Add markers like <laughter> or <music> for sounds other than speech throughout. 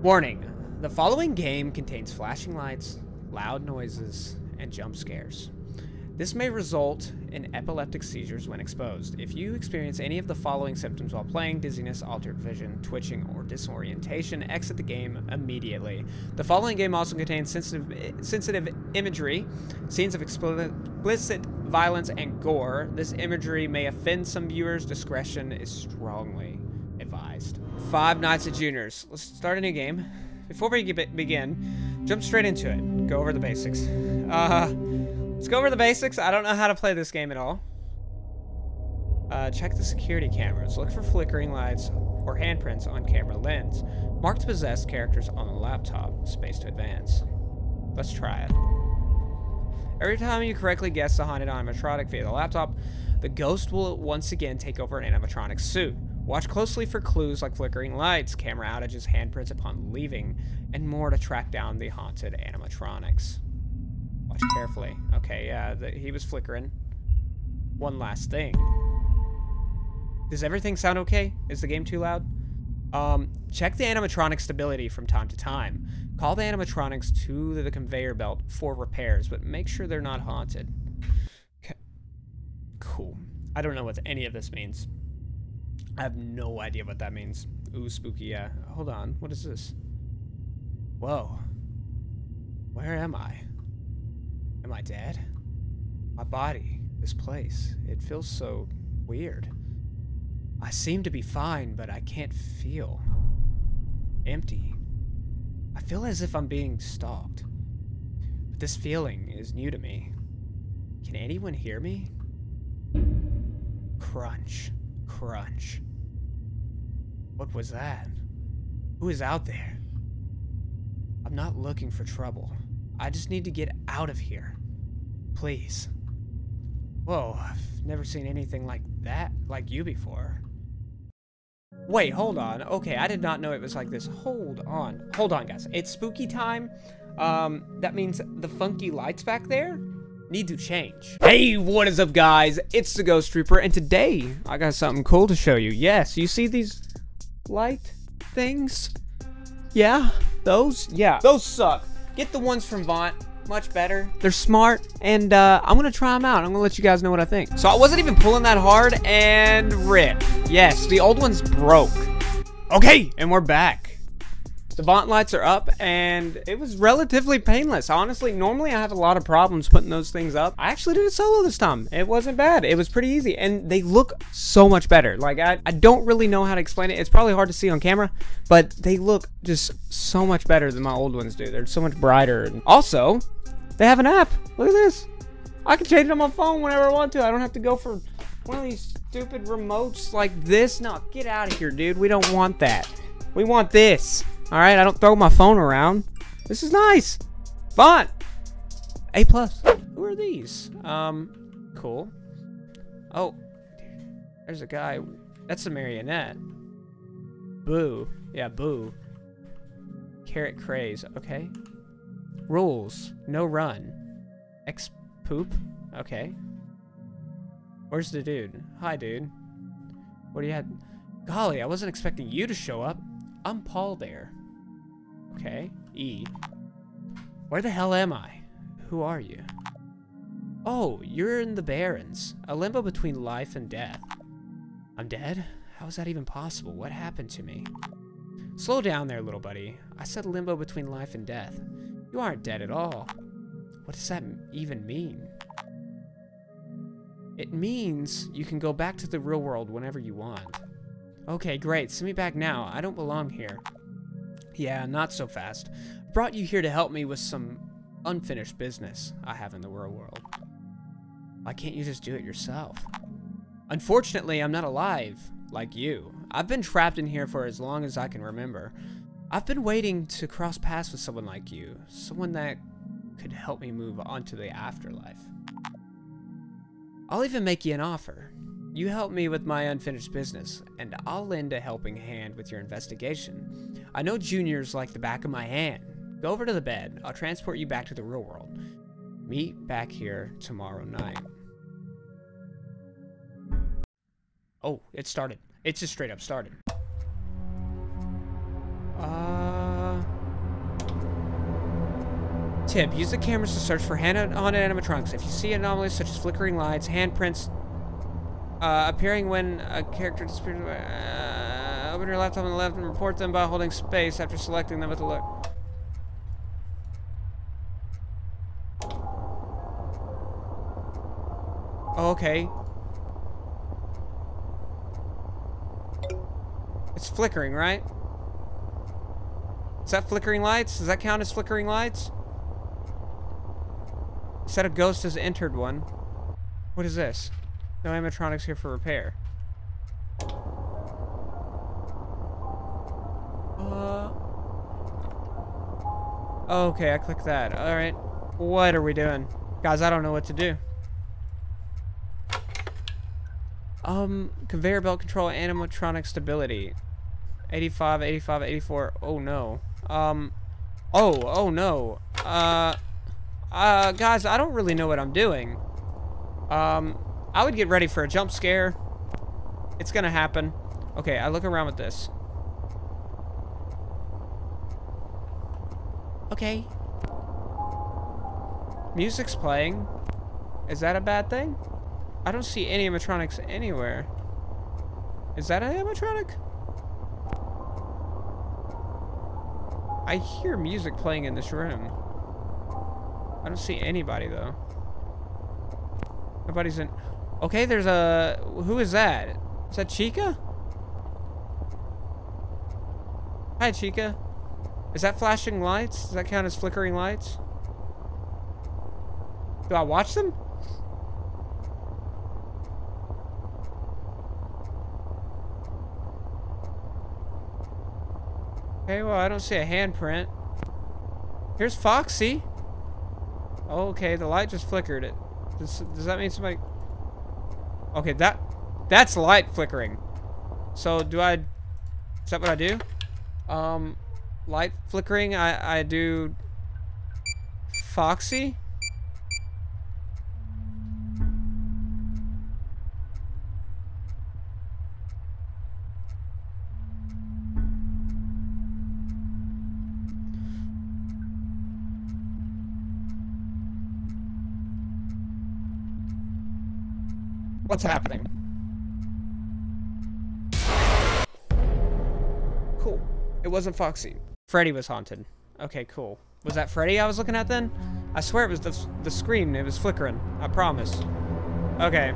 Warning. The following game contains flashing lights, loud noises, and jump scares. This may result in epileptic seizures when exposed. If you experience any of the following symptoms while playing, dizziness, altered vision, twitching, or disorientation, exit the game immediately. The following game also contains sensitive, sensitive imagery, scenes of explicit violence, and gore. This imagery may offend some viewers. Discretion is strongly advised. Five Nights at Juniors. Let's start a new game. Before we begin, jump straight into it. Go over the basics. Uh, Let's go over the basics. I don't know how to play this game at all. Uh, check the security cameras. Look for flickering lights or handprints on camera lens. Mark the possessed characters on the laptop. Space to advance. Let's try it. Every time you correctly guess the haunted animatronic via the laptop, the ghost will once again take over an animatronic suit. Watch closely for clues like flickering lights, camera outages, handprints upon leaving, and more to track down the haunted animatronics. Watch carefully. Okay, yeah, he was flickering. One last thing. Does everything sound okay? Is the game too loud? Um, check the animatronic stability from time to time. Call the animatronics to the conveyor belt for repairs, but make sure they're not haunted. Okay. Cool. I don't know what any of this means. I have no idea what that means. Ooh, spooky, yeah. Hold on. What is this? Whoa. Where am I? Am I dead? My body, this place, it feels so weird. I seem to be fine, but I can't feel. Empty. I feel as if I'm being stalked. But this feeling is new to me. Can anyone hear me? Crunch. Crunch. What was that? Who is out there? I'm not looking for trouble. I just need to get out of here. Please. Whoa, I've never seen anything like that, like you before. Wait, hold on. Okay, I did not know it was like this. Hold on. Hold on, guys. It's spooky time. Um, that means the funky lights back there need to change. Hey, what is up, guys? It's the Ghost Reaper, and today I got something cool to show you. Yes, you see these light things? Yeah, those? Yeah, those suck. Get the ones from Vaunt. Much better. They're smart, and uh, I'm gonna try them out. I'm gonna let you guys know what I think. So I wasn't even pulling that hard, and rip. Yes, the old one's broke. Okay, and we're back. The Vaunt lights are up, and it was relatively painless. Honestly, normally I have a lot of problems putting those things up. I actually did it solo this time. It wasn't bad. It was pretty easy, and they look so much better. Like, I, I don't really know how to explain it. It's probably hard to see on camera, but they look just so much better than my old ones do. They're so much brighter. And also, they have an app. Look at this. I can change it on my phone whenever I want to. I don't have to go for one of these stupid remotes like this. No, get out of here, dude. We don't want that. We want this. Alright, I don't throw my phone around. This is nice. Fun. A plus. Who are these? Um, cool. Oh, there's a guy. That's a marionette. Boo. Yeah, boo. Carrot craze. Okay. Rules. No run. X poop. Okay. Where's the dude? Hi, dude. What do you have? Golly, I wasn't expecting you to show up. I'm Paul Bear. Okay. E. Where the hell am I? Who are you? Oh, you're in the Barrens. A limbo between life and death. I'm dead? How is that even possible? What happened to me? Slow down there, little buddy. I said limbo between life and death. You aren't dead at all. What does that even mean? It means you can go back to the real world whenever you want. Okay, great. Send me back now. I don't belong here. Yeah, not so fast. Brought you here to help me with some unfinished business I have in the real world. Why can't you just do it yourself? Unfortunately, I'm not alive, like you. I've been trapped in here for as long as I can remember. I've been waiting to cross paths with someone like you. Someone that could help me move on to the afterlife. I'll even make you an offer. You help me with my unfinished business, and I'll lend a helping hand with your investigation. I know Junior's like the back of my hand. Go over to the bed. I'll transport you back to the real world. Meet back here tomorrow night. Oh, it started. It just straight up started. Uh... tip. Use the cameras to search for hand on animatronics. If you see anomalies such as flickering lights, handprints uh, appearing when a character disappears, uh, open your laptop on the left and report them by holding space after selecting them with the look. Oh, okay. It's flickering, right? Is that flickering lights? Does that count as flickering lights? Said a ghost has entered one. What is this? No animatronics here for repair. Uh. Okay, I clicked that. Alright. What are we doing? Guys, I don't know what to do. Um, conveyor belt control, animatronic stability. 85, 85, 84. Oh no. Um, oh, oh no. Uh, uh, guys, I don't really know what I'm doing. Um, I would get ready for a jump scare. It's gonna happen. Okay, I look around with this. Okay. Music's playing. Is that a bad thing? I don't see any animatronics anywhere. Is that an animatronic? I hear music playing in this room. I don't see anybody though. Nobody's in. Okay, there's a. Who is that? Is that Chica? Hi, Chica. Is that flashing lights? Does that count as flickering lights? Do I watch them? Okay, well, I don't see a handprint. Here's Foxy. Okay, the light just flickered. It does, does that mean somebody... Okay, that that's light flickering. So do I... Is that what I do? Um, light flickering, I, I do... Foxy? What's happening? Cool. It wasn't Foxy. Freddy was haunted. Okay, cool. Was that Freddy I was looking at then? I swear it was the, the screen. It was flickering. I promise. Okay.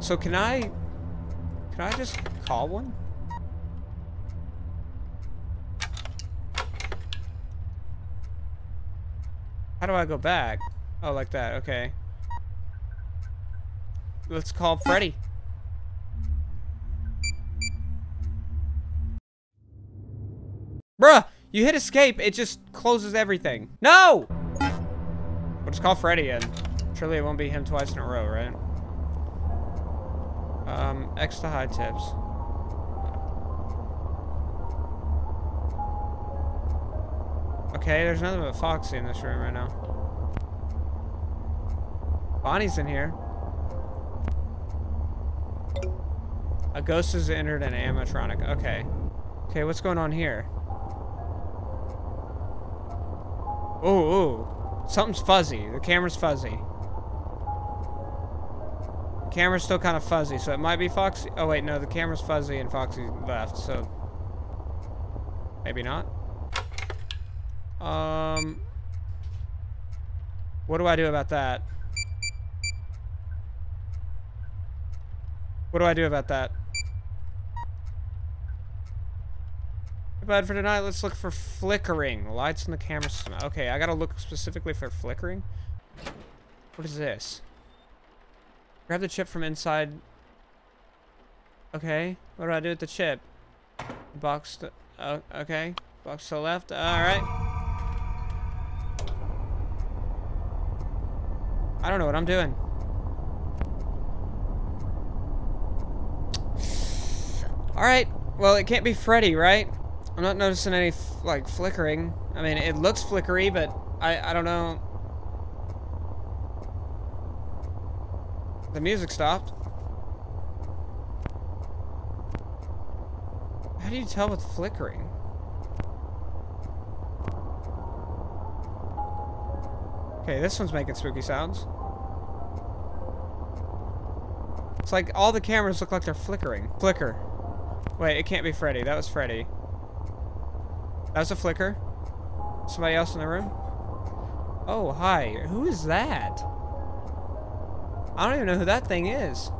So can I... Can I just call one? How do I go back? Oh, like that. Okay. Let's call Freddy. Bruh, you hit escape, it just closes everything. No! We'll just call Freddy in. Surely it won't be him twice in a row, right? Um, X to high tips. Okay, there's nothing but Foxy in this room right now. Bonnie's in here. A ghost has entered an animatronic. Okay. Okay, what's going on here? Ooh, ooh. Something's fuzzy. The camera's fuzzy. The camera's still kind of fuzzy, so it might be Foxy. Oh, wait, no. The camera's fuzzy and Foxy left, so... Maybe not. Um... What do I do about that? What do I do about that? Bed for tonight. Let's look for flickering. Lights in the camera. Okay, I gotta look specifically for flickering. What is this? Grab the chip from inside. Okay. What do I do with the chip? Box. To, oh, okay. Box to the left. All right. I don't know what I'm doing. All right. Well, it can't be Freddy, right? I'm not noticing any, like, flickering. I mean, it looks flickery, but I, I don't know. The music stopped. How do you tell with flickering? Okay, this one's making spooky sounds. It's like all the cameras look like they're flickering. Flicker. Wait, it can't be Freddy. That was Freddy. That was a flicker. Somebody else in the room? Oh, hi. Who is that? I don't even know who that thing is.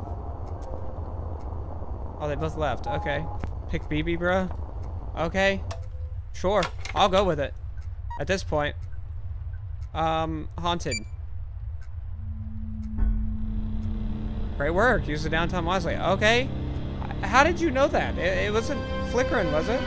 Oh, they both left. Okay. Pick BB, bro. Okay. Sure. I'll go with it. At this point. Um, haunted. Great work. Use the downtime wisely. Okay. How did you know that? It, it wasn't flickering, was it?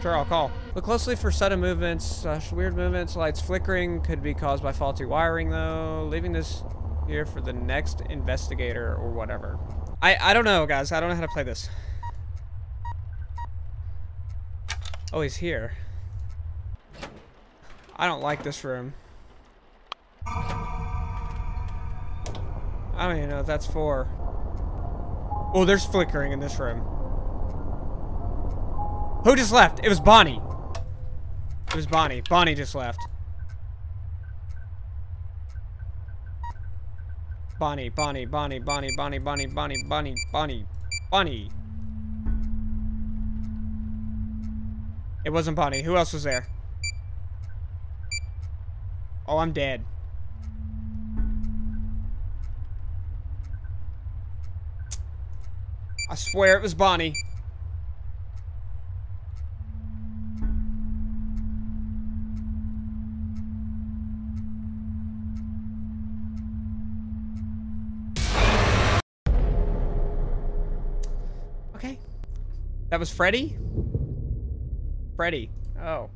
Sure, I'll call. Look closely for sudden movements, weird movements, lights flickering, could be caused by faulty wiring though. Leaving this here for the next investigator or whatever. I, I don't know, guys. I don't know how to play this. Oh, he's here. I don't like this room. I don't even know what that's for. Oh, there's flickering in this room. Who just left? It was Bonnie. It was Bonnie. Bonnie just left. Bonnie, Bonnie, Bonnie, Bonnie, Bonnie, Bonnie, Bonnie, Bonnie, Bonnie, Bonnie. It wasn't Bonnie. Who else was there? Oh, I'm dead. I swear it was Bonnie. Okay. That was Freddy? Freddy. Oh.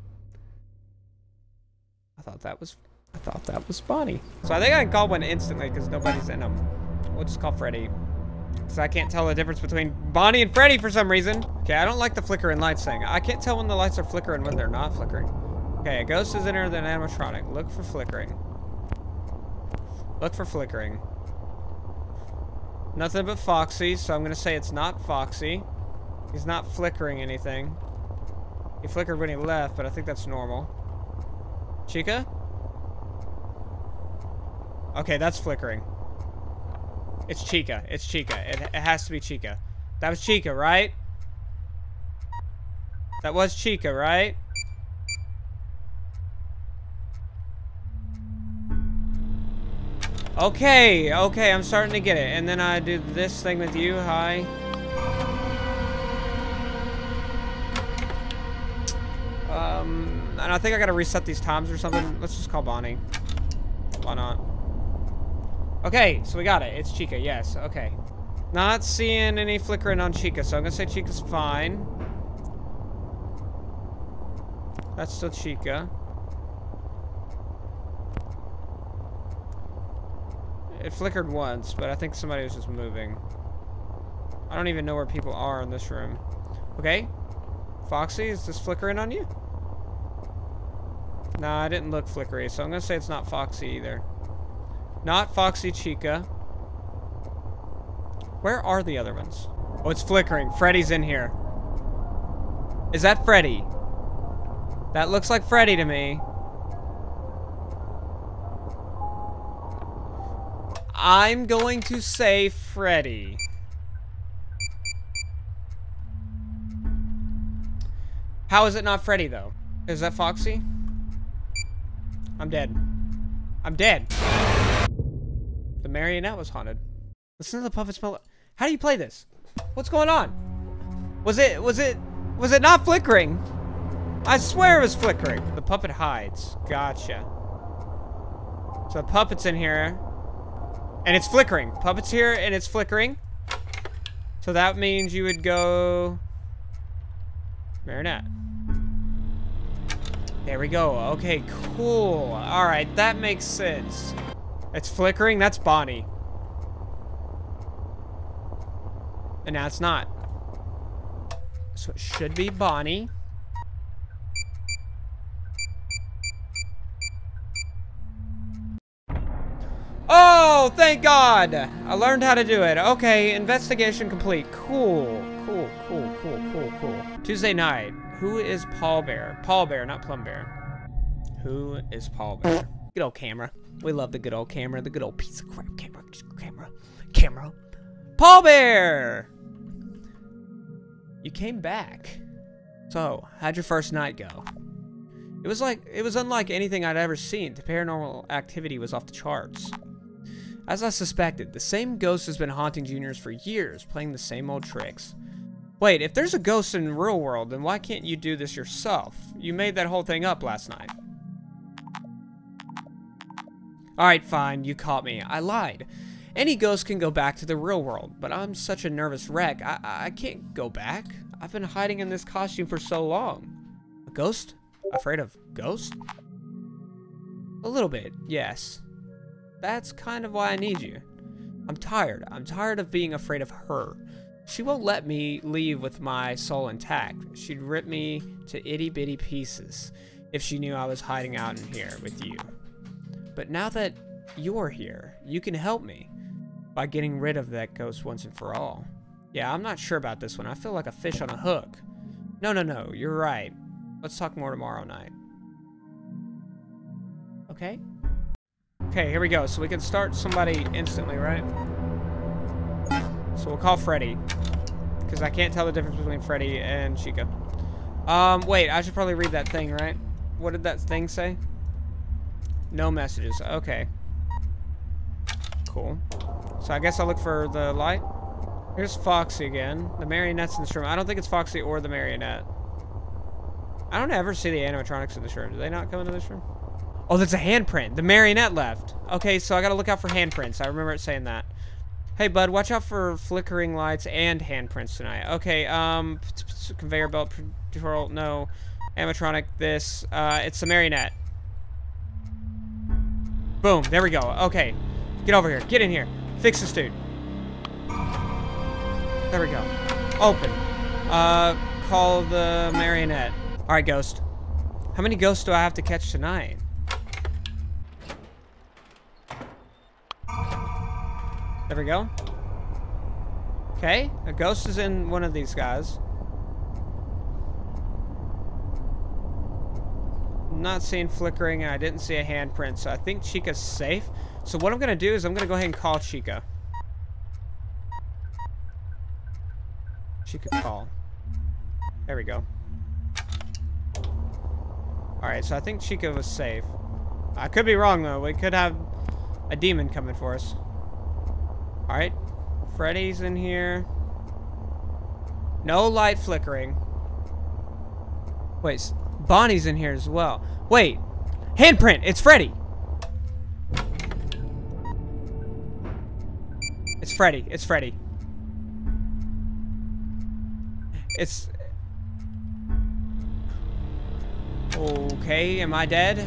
I thought that was I thought that was Bonnie. So I think I can call one instantly because nobody's in them. We'll just call Freddy. Because I can't tell the difference between Bonnie and Freddy for some reason. Okay, I don't like the flickering lights thing. I can't tell when the lights are flickering when they're not flickering. Okay, a ghost is in the animatronic. Look for flickering. Look for flickering. Nothing but Foxy, so I'm going to say it's not Foxy. He's not flickering anything. He flickered when he left, but I think that's normal. Chica? Okay, that's flickering. It's Chica. It's Chica. It, it has to be Chica. That was Chica, right? That was Chica, right? Okay, okay, I'm starting to get it. And then I do this thing with you. Hi. Um, and I think I gotta reset these times or something. Let's just call Bonnie. Why not? Okay, so we got it. It's Chica, yes. Okay. Not seeing any flickering on Chica, so I'm gonna say Chica's fine. That's still Chica. It flickered once, but I think somebody was just moving. I don't even know where people are in this room. Okay. Foxy, is this flickering on you? Nah, I didn't look flickery, so I'm gonna say it's not Foxy either. Not Foxy Chica. Where are the other ones? Oh, it's flickering. Freddy's in here. Is that Freddy? That looks like Freddy to me. I'm going to say Freddy. How is it not Freddy, though? Is that Foxy? I'm dead. I'm dead. The marionette was haunted. Listen to the puppet smell. How do you play this? What's going on? Was it, was it, was it not flickering? I swear it was flickering. The puppet hides. Gotcha. So the puppet's in here. And it's flickering. Puppet's here and it's flickering. So that means you would go... Marionette. There we go. Okay, cool. Alright, that makes sense. It's flickering? That's Bonnie. And now it's not. So it should be Bonnie. Oh, thank God! I learned how to do it. Okay, investigation complete. Cool, cool, cool, cool, cool, cool. Tuesday night. Who is Paul Bear? Paul Bear, not Plum Bear. Who is Paul Bear? Good old camera. We love the good old camera, the good old piece of crap camera, camera, camera. Paul Bear! You came back. So, how'd your first night go? It was like, it was unlike anything I'd ever seen. The paranormal activity was off the charts. As I suspected, the same ghost has been haunting juniors for years, playing the same old tricks. Wait, if there's a ghost in the real world, then why can't you do this yourself? You made that whole thing up last night. Alright, fine, you caught me. I lied. Any ghost can go back to the real world, but I'm such a nervous wreck, I, I can't go back. I've been hiding in this costume for so long. A ghost? Afraid of ghosts? A little bit, yes. That's kind of why I need you. I'm tired. I'm tired of being afraid of her. She won't let me leave with my soul intact. She'd rip me to itty bitty pieces if she knew I was hiding out in here with you. But now that you're here, you can help me by getting rid of that ghost once and for all. Yeah, I'm not sure about this one. I feel like a fish on a hook. No, no, no, you're right. Let's talk more tomorrow night. Okay. Okay, here we go. So we can start somebody instantly, right? So we'll call Freddy. Because I can't tell the difference between Freddy and Chica. Um, wait, I should probably read that thing, right? What did that thing say? No messages. Okay. Cool. So I guess I'll look for the light. Here's Foxy again. The marionette's in this room. I don't think it's Foxy or the marionette. I don't ever see the animatronics in this room. Do they not come into this room? Oh, that's a handprint. The marionette left. Okay, so I gotta look out for handprints. I remember it saying that. Hey, bud, watch out for flickering lights and handprints tonight. Okay, um, conveyor belt control, no. Animatronic, this. Uh, it's a marionette. Boom, there we go. Okay, get over here. Get in here. Fix this dude. There we go. Open. Uh, call the marionette. Alright, ghost. How many ghosts do I have to catch tonight? There we go. Okay, a ghost is in one of these guys. Not seeing flickering, and I didn't see a handprint, so I think Chica's safe. So what I'm going to do is I'm going to go ahead and call Chica. Chica call. There we go. Alright, so I think Chica was safe. I could be wrong, though. We could have a demon coming for us. Alright. Freddy's in here. No light flickering. Wait, Bonnie's in here as well. Wait. Handprint! It's Freddy! It's Freddy. It's Freddy. It's... Okay, am I dead?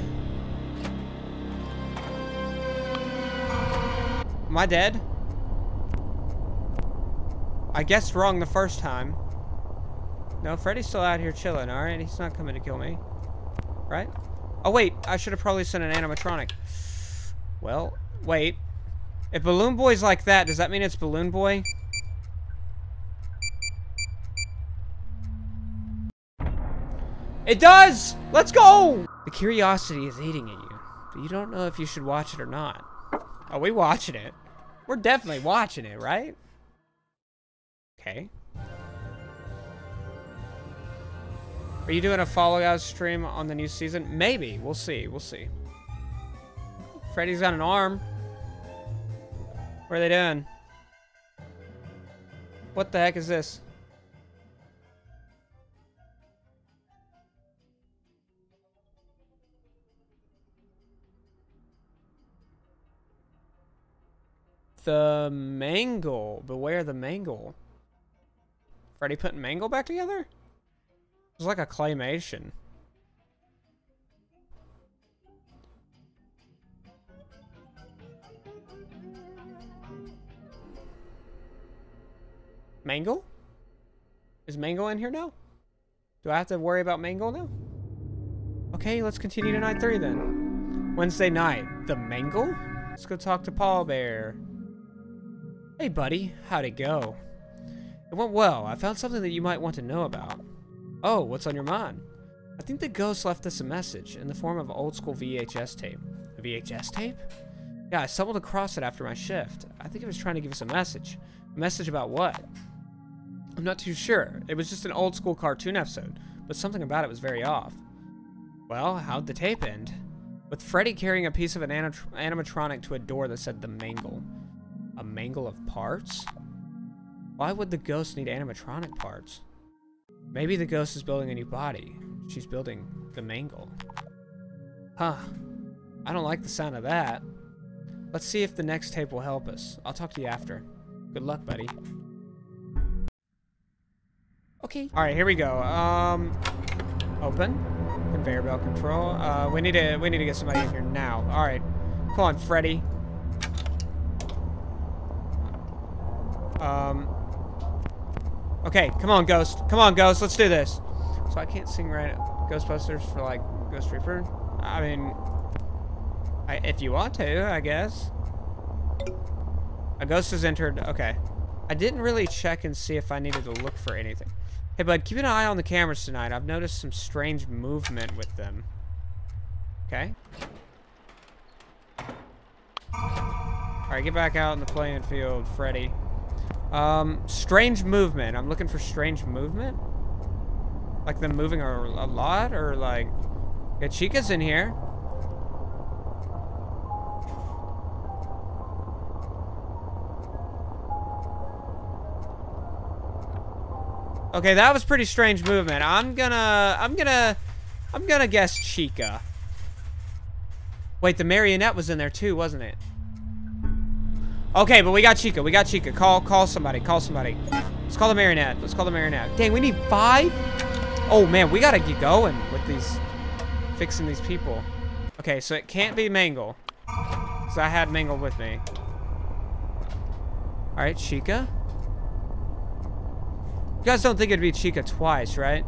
Am I dead? I guessed wrong the first time. No, Freddy's still out here chilling, alright? He's not coming to kill me. Right? Oh, wait. I should have probably sent an animatronic. Well, wait. If Balloon Boy's like that, does that mean it's Balloon Boy? It does! Let's go! The curiosity is eating at you, but you don't know if you should watch it or not. Are we watching it? We're definitely watching it, right? Okay. Are you doing a Fall Guys stream on the new season? Maybe. We'll see. We'll see. Freddy's got an arm. What are they doing? What the heck is this? The mangle. Beware the mangle. Freddy putting Mangle back together? It was like a claymation. Mangle? Is Mangle in here now? Do I have to worry about Mangle now? Okay, let's continue to night three then. Wednesday night. The Mangle? Let's go talk to Paul Bear. Hey buddy, how'd it go? It went well. I found something that you might want to know about. Oh, what's on your mind? I think the ghost left us a message in the form of an old school VHS tape. A VHS tape? Yeah, I stumbled across it after my shift. I think it was trying to give us a message. A message about what? I'm not too sure. It was just an old school cartoon episode, but something about it was very off. Well, how'd the tape end? With Freddy carrying a piece of an animatronic to a door that said the mangle. A mangle of parts? Why would the ghost need animatronic parts? Maybe the ghost is building a new body. She's building the mangle. Huh. I don't like the sound of that. Let's see if the next tape will help us. I'll talk to you after. Good luck, buddy. Okay. All right, here we go. Um, open. Conveyor belt control. Uh, we need to we need to get somebody in here now. All right, come on, Freddy. Um. Okay, come on, Ghost. Come on, Ghost. Let's do this. So I can't sing right Ghostbusters for like Ghost Reaper. I mean, I, if you want to, I guess. A ghost has entered. Okay. I didn't really check and see if I needed to look for anything. Hey, bud, keep an eye on the cameras tonight. I've noticed some strange movement with them. Okay. Alright, get back out in the playing field, Freddy. Um, strange movement. I'm looking for strange movement? Like them moving a, a lot? Or like... Yeah, Chica's in here. Okay, that was pretty strange movement. I'm gonna, I'm gonna, I'm gonna guess Chica. Wait, the marionette was in there too, wasn't it? Okay, but we got Chica. We got Chica. Call, call somebody. Call somebody. Let's call the marionette. Let's call the marionette. Dang, we need five? Oh, man, we gotta get going with these, fixing these people. Okay, so it can't be Mangle. Because I had Mangle with me. Alright, Chica. You guys don't think it'd be Chica twice, right?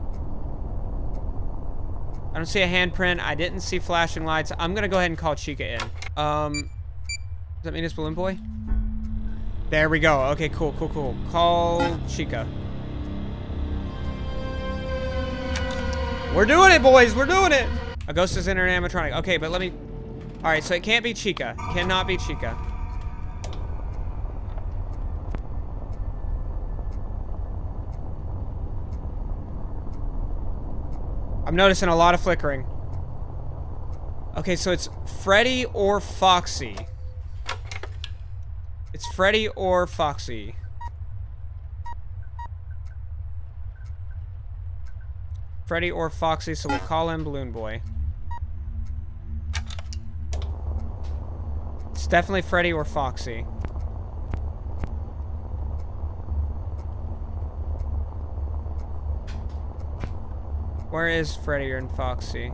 I don't see a handprint. I didn't see flashing lights. I'm gonna go ahead and call Chica in. Um, does that mean it's Balloon Boy? There we go. Okay, cool, cool, cool. Call Chica. We're doing it, boys. We're doing it. A ghost is in an animatronic. Okay, but let me... All right, so it can't be Chica. Cannot be Chica. I'm noticing a lot of flickering. Okay, so it's Freddy or Foxy. It's Freddy or Foxy. Freddy or Foxy, so we'll call him Balloon Boy. It's definitely Freddy or Foxy. Where is Freddy and Foxy?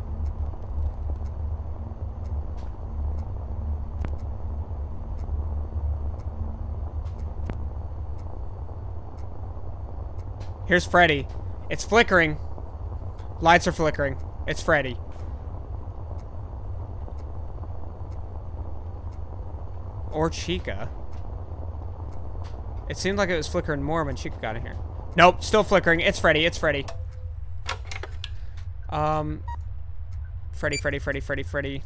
Here's Freddy. It's flickering. Lights are flickering. It's Freddy. Or Chica. It seemed like it was flickering more when Chica got in here. Nope, still flickering. It's Freddy. It's Freddy. Um, Freddy, Freddy, Freddy, Freddy, Freddy.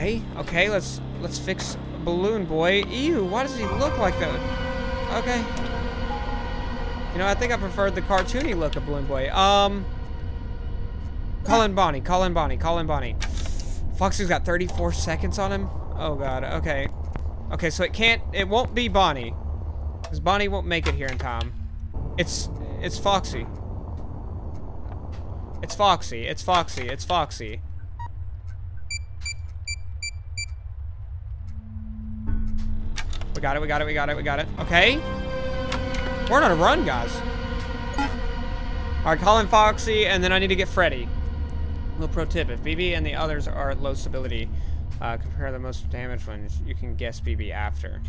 Okay, okay, let's let's fix Balloon Boy. Ew, why does he look like that? Okay. You know, I think I preferred the cartoony look of Balloon Boy. Um, call in Bonnie, call in Bonnie, call in Bonnie. Foxy's got 34 seconds on him. Oh god, okay. Okay, so it can't, it won't be Bonnie. Because Bonnie won't make it here in time. It's, it's Foxy. It's Foxy, it's Foxy, it's Foxy. We got it, we got it, we got it, we got it. Okay. We're on a run, guys. Alright, call in Foxy, and then I need to get Freddy. Little pro tip, if BB and the others are at low stability, uh, compare the most damaged ones, you can guess BB after.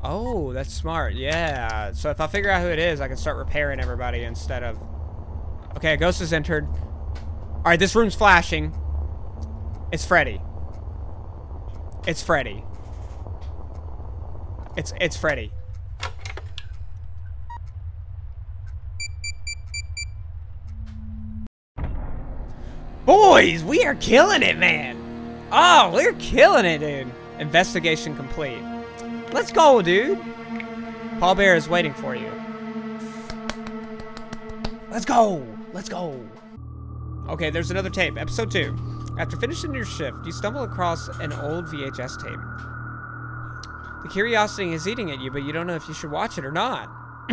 Oh, that's smart. Yeah. So if I figure out who it is, I can start repairing everybody instead of... Okay, a ghost has entered. Alright, this room's flashing. It's Freddy. It's Freddy. It's it's Freddy. Boys, we are killing it, man. Oh, we're killing it, dude. Investigation complete. Let's go, dude. Paul Bear is waiting for you. Let's go. Let's go. Okay, there's another tape. Episode 2. After finishing your shift, you stumble across an old VHS tape. The curiosity is eating at you, but you don't know if you should watch it or not. <clears throat>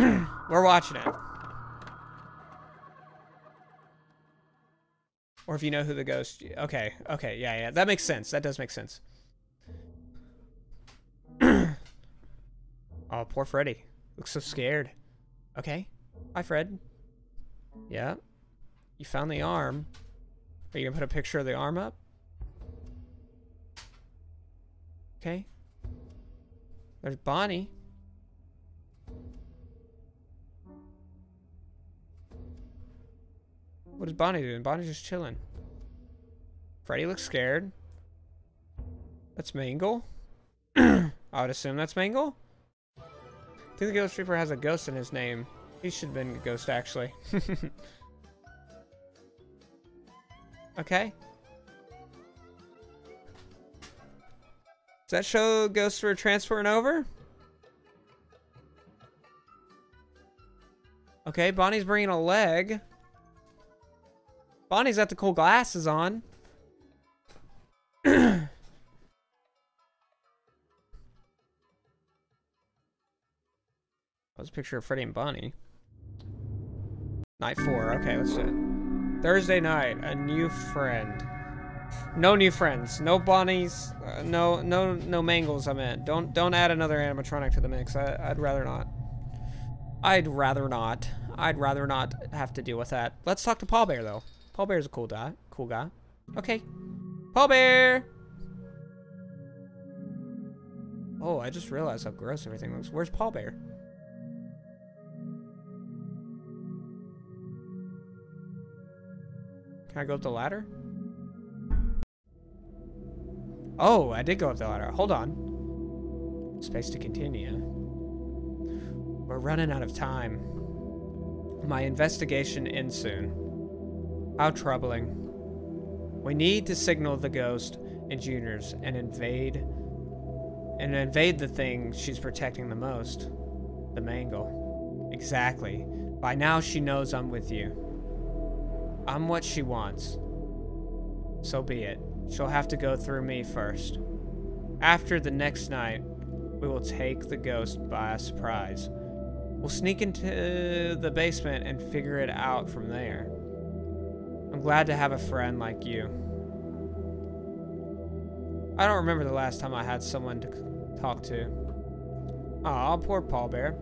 We're watching it. Or if you know who the ghost... Okay, okay, yeah, yeah. That makes sense. That does make sense. <clears throat> oh, poor Freddy. Looks so scared. Okay. Hi, Fred. Yeah. You found the arm. Are you gonna put a picture of the arm up? Okay. There's Bonnie. What is Bonnie doing? Bonnie's just chilling. Freddy looks scared. That's Mangle. <clears throat> I would assume that's Mangle. I think the Ghost Reaper has a ghost in his name. He should have been a ghost, actually. <laughs> okay. Does that show ghosts were transferring over? Okay, Bonnie's bringing a leg. Bonnie's got the cool glasses on. <clears throat> That's a picture of Freddy and Bonnie. Night four. Okay, let's do it. Thursday night. A new friend. No new friends. No Bonnies. Uh, no, no, no Mangles. I meant. Don't, don't add another animatronic to the mix. I, I'd rather not. I'd rather not. I'd rather not have to deal with that. Let's talk to Paul Bear though. Paul Bear's a cool guy. Cool guy. Okay. Paul Bear! Oh, I just realized how gross everything looks. Where's Paul Bear? Can I go up the ladder? Oh, I did go up the ladder. Hold on. Space to continue. We're running out of time. My investigation ends soon. How troubling. We need to signal the ghost and juniors and invade and invade the thing she's protecting the most. The mangle. Exactly. By now she knows I'm with you. I'm what she wants. So be it. She'll have to go through me first. After the next night, we will take the ghost by surprise. We'll sneak into the basement and figure it out from there. I'm glad to have a friend like you. I don't remember the last time I had someone to talk to. Aw, poor Paul Bear.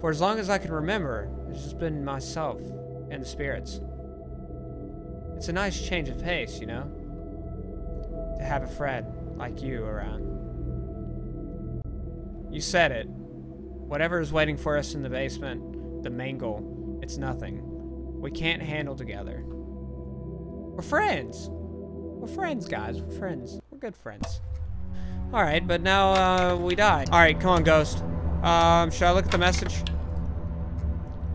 For as long as I can remember, it's just been myself and the spirits. It's a nice change of pace, you know? To have a friend like you around. You said it. Whatever is waiting for us in the basement, the mangle, it's nothing. We can't handle together. We're friends. We're friends, guys. We're friends. We're good friends. Alright, but now uh, we died. Alright, come on, Ghost. Um, should I look at the message?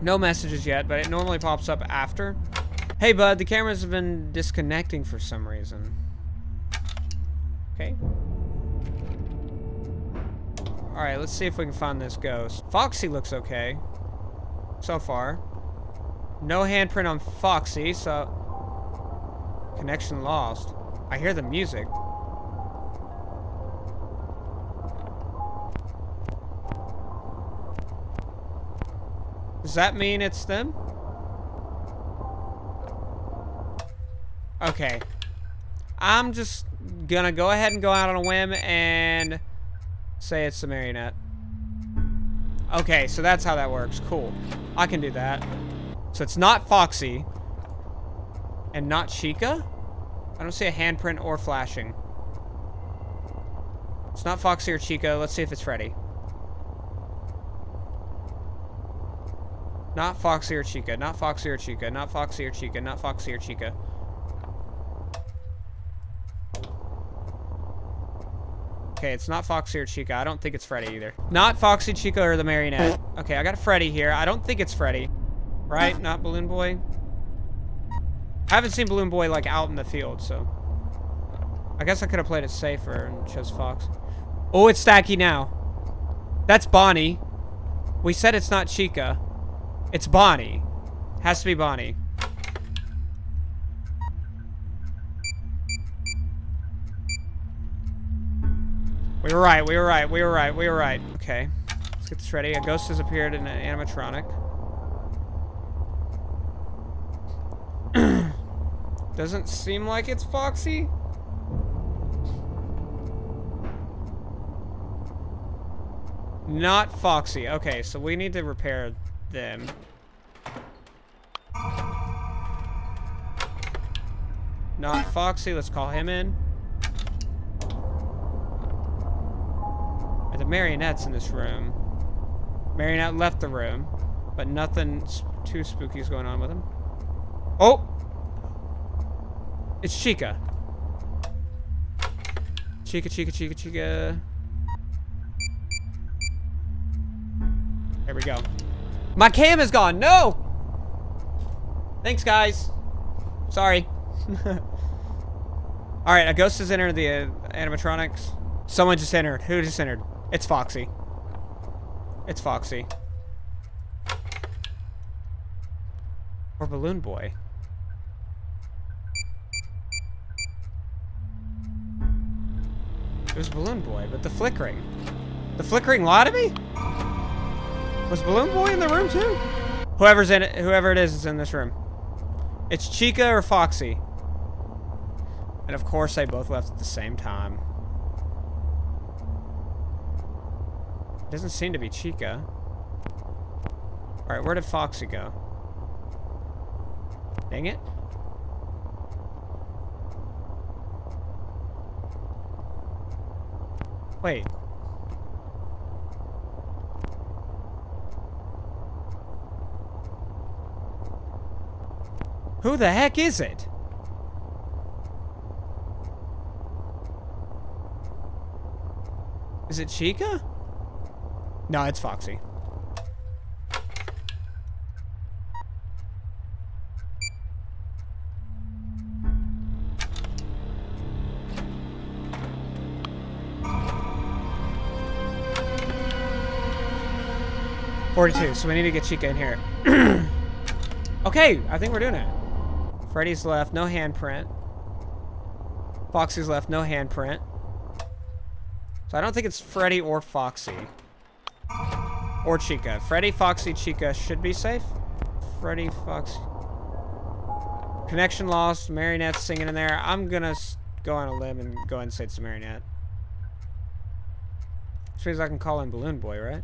No messages yet, but it normally pops up after. Hey, bud, the cameras have been disconnecting for some reason. Okay. Alright, let's see if we can find this ghost. Foxy looks okay. So far. No handprint on Foxy, so... Connection lost. I hear the music. Does that mean it's them? Okay. I'm just gonna go ahead and go out on a whim and say it's the marionette. Okay, so that's how that works. Cool. I can do that. So it's not Foxy. And not Chica? I don't see a handprint or flashing. It's not Foxy or Chica. Let's see if it's Freddy. Not Foxy or Chica. Not Foxy or Chica. Not Foxy or Chica. Not Foxy or Chica. Okay, it's not Foxy or Chica. I don't think it's Freddy either. Not Foxy, Chica, or the marionette. Okay, I got Freddy here. I don't think it's Freddy. Right? Not Balloon Boy? I haven't seen Balloon Boy, like, out in the field, so... I guess I could have played it safer and chose Fox. Oh, it's Stacky now. That's Bonnie. We said it's not Chica. It's Bonnie. Has to be Bonnie. Were right, we were right, we were right, we were right. Okay. Let's get this ready. A ghost has appeared in an animatronic. <clears throat> Doesn't seem like it's Foxy. Not Foxy. Okay, so we need to repair them. Not Foxy. Let's call him in. The marionette's in this room. Marionette left the room, but nothing too spooky is going on with him. Oh! It's Chica. Chica, Chica, Chica, Chica. There we go. My cam is gone. No! Thanks, guys. Sorry. <laughs> Alright, a ghost has entered the uh, animatronics. Someone just entered. Who just entered? It's Foxy. It's Foxy. Or Balloon Boy. It was Balloon Boy, but the flickering. The flickering lied to me? Was Balloon Boy in the room too? Whoever's in it, whoever it is is in this room. It's Chica or Foxy. And of course they both left at the same time. Doesn't seem to be Chica. Alright, where did Foxy go? Dang it. Wait. Who the heck is it? Is it Chica? No, it's Foxy. Forty-two. So we need to get Chica in here. <clears throat> okay, I think we're doing it. Freddy's left, no handprint. Foxy's left, no handprint. So I don't think it's Freddy or Foxy. Or Chica. Freddy, Foxy, Chica should be safe. Freddy, Foxy. Connection lost. Marionette singing in there. I'm gonna go on a limb and go ahead and say it's a Marionette. Which means I can call in Balloon Boy, right?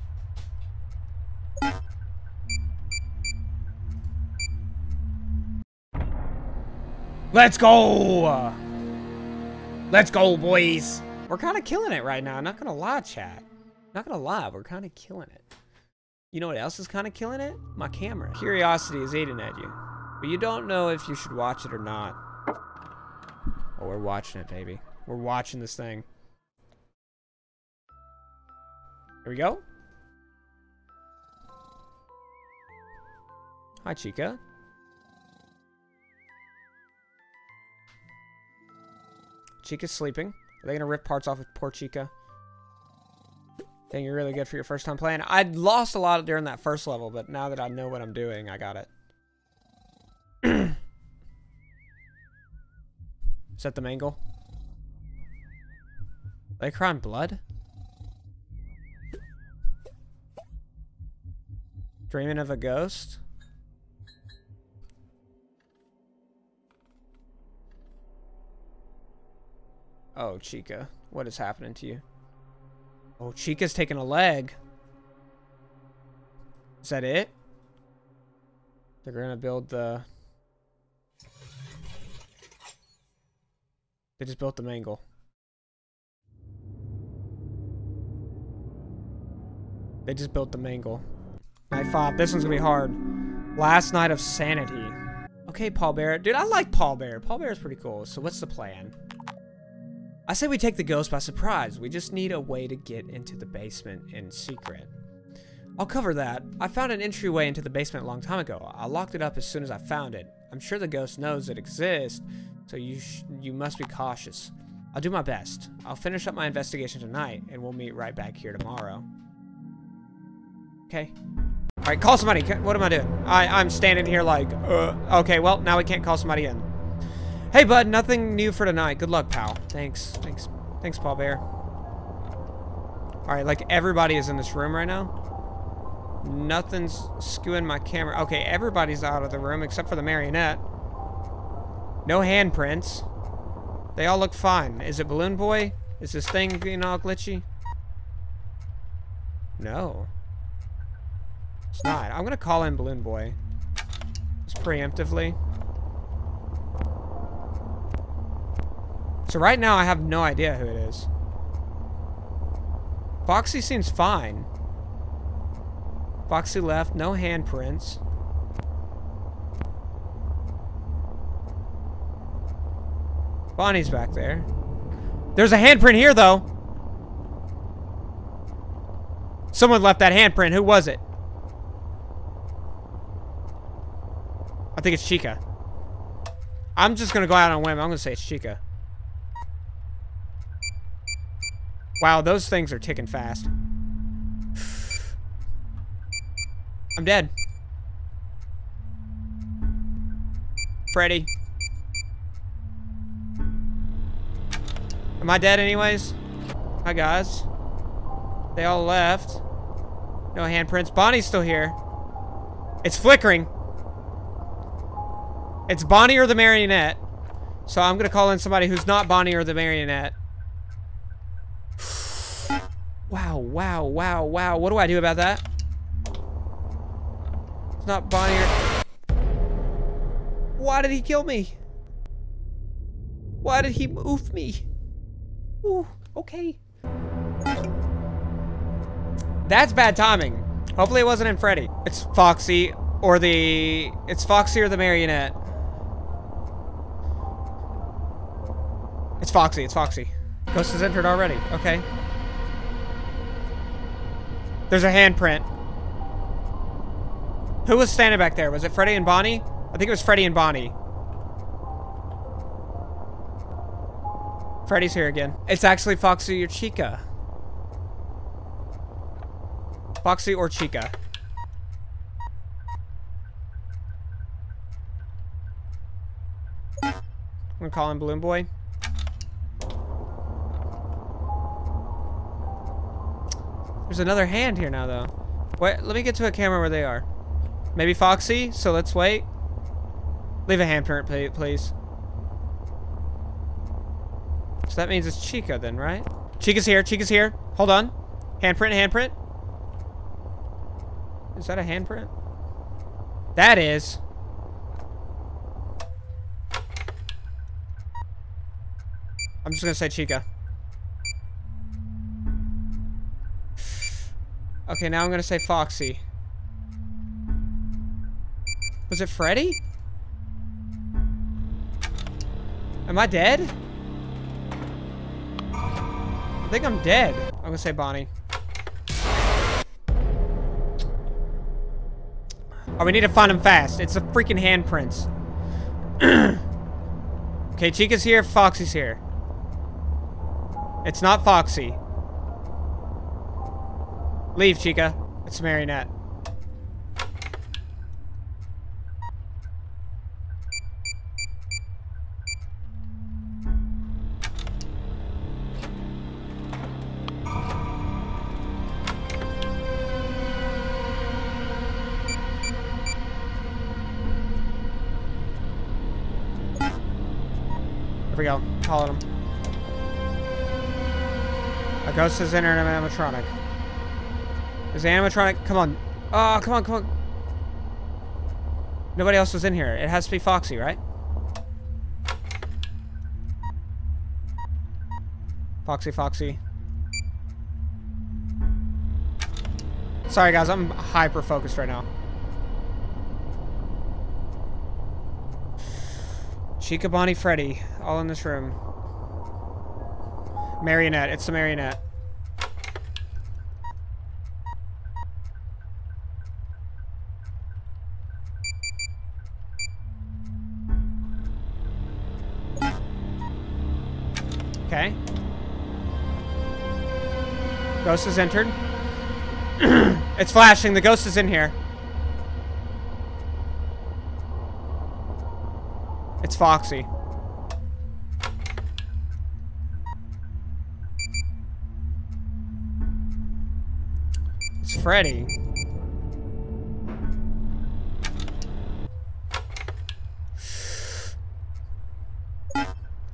Let's go! Let's go, boys! We're kind of killing it right now. Not gonna lie, chat. Not gonna lie, we're kind of killing it. You know what else is kind of killing it? My camera. Curiosity is eating at you. But you don't know if you should watch it or not. Oh, we're watching it, baby. We're watching this thing. Here we go. Hi, Chica. Chica's sleeping. Are they gonna rip parts off of poor Chica? Dang, you're really good for your first time playing. I lost a lot during that first level, but now that I know what I'm doing, I got it. <clears throat> Is that the mangle? They crying blood? Dreaming of a ghost? Oh, Chica. What is happening to you? Oh, Chica's taking a leg. Is that it? They're gonna build the... They just built the mangle. They just built the mangle. Night 5. This one's gonna be hard. Last night of sanity. Okay, Paul Bear. Dude, I like Paul Bear. Paul Bear is pretty cool. So what's the plan? I say we take the ghost by surprise. We just need a way to get into the basement in secret. I'll cover that. I found an entryway into the basement a long time ago. I locked it up as soon as I found it. I'm sure the ghost knows it exists, so you you must be cautious. I'll do my best. I'll finish up my investigation tonight, and we'll meet right back here tomorrow. Okay. Alright, call somebody. What am I doing? I, I'm standing here like, uh, okay, well, now we can't call somebody in. Hey, bud, nothing new for tonight. Good luck, pal. Thanks. Thanks. Thanks, Paul Bear. Alright, like, everybody is in this room right now. Nothing's skewing my camera. Okay, everybody's out of the room except for the marionette. No handprints. They all look fine. Is it Balloon Boy? Is this thing being all glitchy? No. It's not. I'm gonna call in Balloon Boy. Just preemptively. So right now I have no idea who it is. Foxy seems fine. Foxy left, no handprints. Bonnie's back there. There's a handprint here, though. Someone left that handprint. Who was it? I think it's Chica. I'm just going to go out on a whim. I'm going to say it's Chica. Wow, those things are ticking fast. I'm dead. Freddy. Am I dead anyways? Hi, guys. They all left. No handprints. Bonnie's still here. It's flickering. It's Bonnie or the marionette. So I'm going to call in somebody who's not Bonnie or the marionette. Wow, wow, wow, wow. What do I do about that? It's not Bonnie or... Why did he kill me? Why did he oof me? Ooh, okay. That's bad timing. Hopefully it wasn't in Freddy. It's Foxy or the... It's Foxy or the Marionette. It's Foxy, it's Foxy. Ghost has entered already. Okay. There's a handprint. Who was standing back there? Was it Freddy and Bonnie? I think it was Freddy and Bonnie. Freddy's here again. It's actually Foxy or Chica. Foxy or Chica. I'm gonna call him Balloon Boy. There's another hand here now, though. Wait, let me get to a camera where they are. Maybe Foxy, so let's wait. Leave a handprint, please. So that means it's Chica then, right? Chica's here. Chica's here. Hold on. Handprint, handprint. Is that a handprint? That is. I'm just gonna say Chica. Okay, now I'm gonna say Foxy. Was it Freddy? Am I dead? I think I'm dead. I'm gonna say Bonnie. Oh, we need to find him fast. It's the freaking handprints. <clears throat> okay, Chica's here, Foxy's here. It's not Foxy. Leave, Chica. It's Marionette. we go. Calling him. A ghost is in an animatronic. Is the animatronic? Come on. Oh, come on, come on. Nobody else was in here. It has to be Foxy, right? Foxy, Foxy. Sorry, guys. I'm hyper-focused right now. Chica, Bonnie, Freddy, all in this room. Marionette. It's the marionette. Ghost has entered. <clears throat> it's flashing. The ghost is in here. It's Foxy. It's Freddy.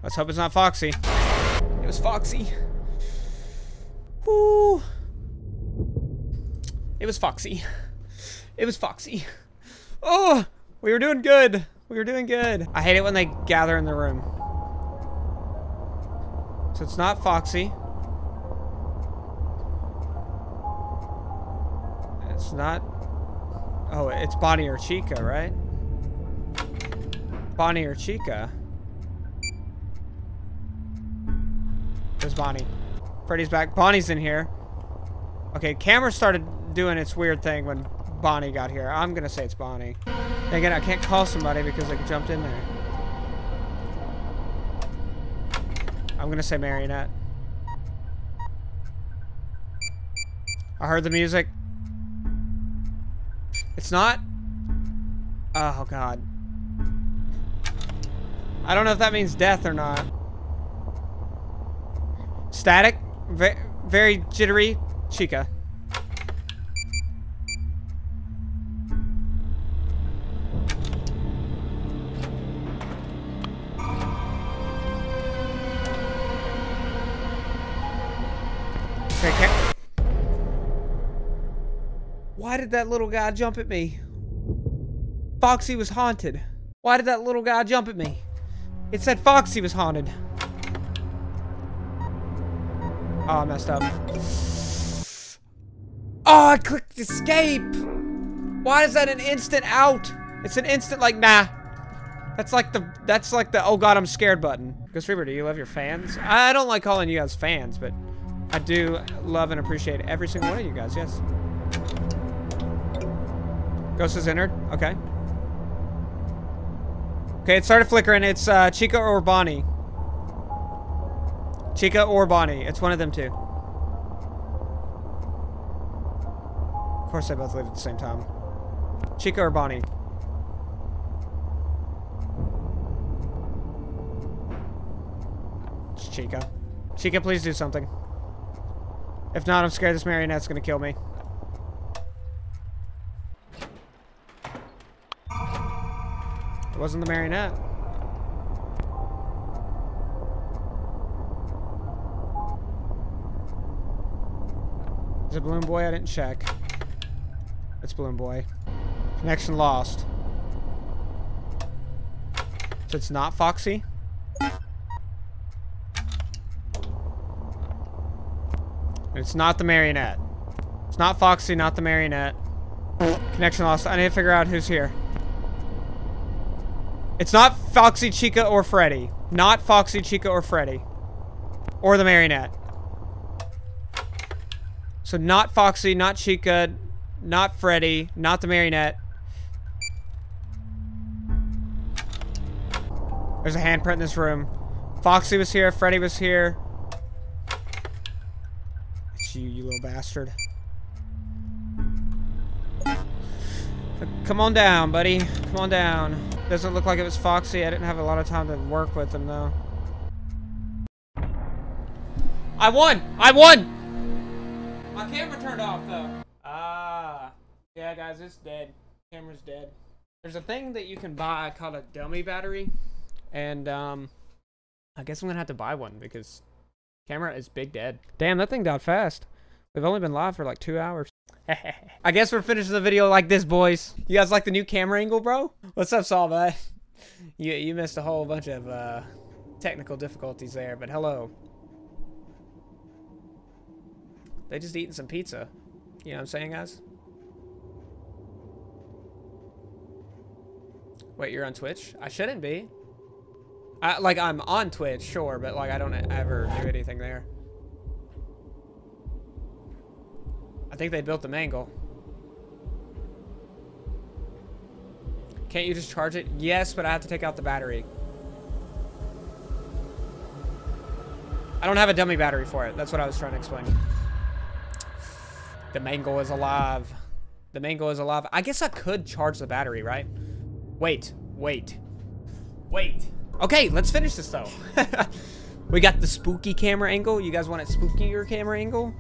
Let's hope it's not Foxy. It was Foxy. It was Foxy. It was Foxy. Oh, we were doing good. We were doing good. I hate it when they gather in the room. So it's not Foxy. It's not... Oh, it's Bonnie or Chica, right? Bonnie or Chica. There's Bonnie. Freddy's back. Bonnie's in here. Okay, camera started doing its weird thing when Bonnie got here. I'm gonna say it's Bonnie. Again, I can't call somebody because they jumped in there. I'm gonna say Marionette. I heard the music. It's not? Oh, God. I don't know if that means death or not. Static. Ve very jittery. Chica. Okay, Why did that little guy jump at me? Foxy was haunted. Why did that little guy jump at me? It said Foxy was haunted. Oh, I messed up. Oh, I clicked escape. Why is that an instant out? It's an instant like, nah. That's like the, that's like the, oh god, I'm scared button. Ghost Reaper, do you love your fans? I don't like calling you guys fans, but I do love and appreciate every single one of you guys, yes. Ghost has entered, okay. Okay, it started flickering. It's uh, Chica or Bonnie. Chica or Bonnie. It's one of them two. Of course they both leave at the same time. Chica or Bonnie? It's Chica. Chica, please do something. If not, I'm scared this marionette's gonna kill me. It wasn't the marionette. Is it Balloon Boy? I didn't check. It's Balloon Boy. Connection lost. So it's not Foxy? It's not the marionette. It's not Foxy, not the marionette. Connection lost. I need to figure out who's here. It's not Foxy, Chica, or Freddy. Not Foxy, Chica, or Freddy. Or the marionette. So not Foxy, not Chica, not Freddy, not the marionette. There's a handprint in this room. Foxy was here, Freddy was here. It's you, you little bastard. Come on down, buddy. Come on down. Doesn't look like it was Foxy. I didn't have a lot of time to work with him, though. I won! I won! My camera turned off though. Ah. Yeah, guys, it's dead. Camera's dead. There's a thing that you can buy called a dummy battery. And, um, I guess I'm gonna have to buy one because camera is big dead. Damn, that thing died fast. We've only been live for like two hours. <laughs> I guess we're finishing the video like this, boys. You guys like the new camera angle, bro? What's up, bud? <laughs> You, you missed a whole bunch of, uh, technical difficulties there, but hello. They just eating some pizza. You know what I'm saying, guys? Wait, you're on Twitch? I shouldn't be. I, like, I'm on Twitch, sure, but, like, I don't ever do anything there. I think they built the mangle. Can't you just charge it? Yes, but I have to take out the battery. I don't have a dummy battery for it. That's what I was trying to explain. The mango is alive. The mango is alive. I guess I could charge the battery, right? Wait, wait, wait. Okay, let's finish this though. <laughs> we got the spooky camera angle. You guys want a spookier camera angle?